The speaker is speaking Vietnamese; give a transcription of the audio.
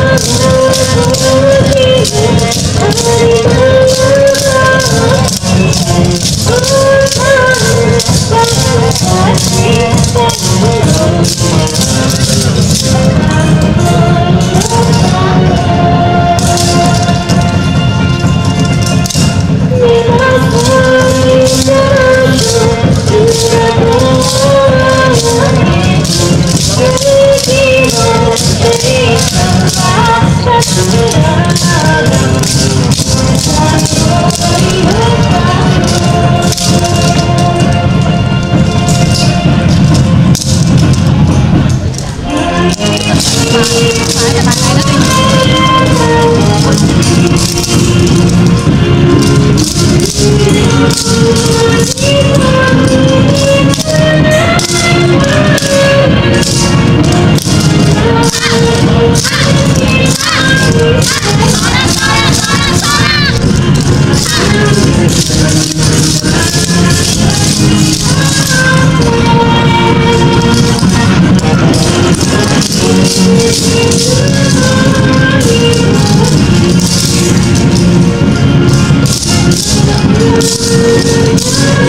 Oh, my God. Thank Thank you.